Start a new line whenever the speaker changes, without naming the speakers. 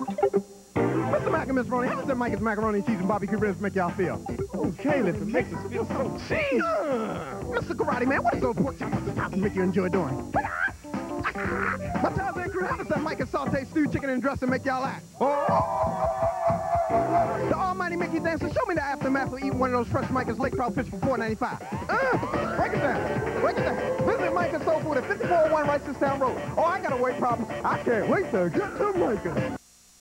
Mr. Mac and Miss Ronnie, how does that Micah's macaroni, cheese, and barbecue ribs make y'all feel?
Okay, listen, it makes us feel so cheesy.
Uh, Mr. Karate Man, what does those pork chops the chops make you enjoy doing? My Tarzan crew, how does that Micah's saute stewed chicken and dressing make y'all act? The almighty Mickey Dancer, show me the aftermath of eating one of those fresh Micah's lake trout fish for $4.95. Uh, break it down. Break it down. Visit Micah's Soul Food at 5401 Reisterstown Road. Oh, I got a weight problem. I can't wait to get to Micah's.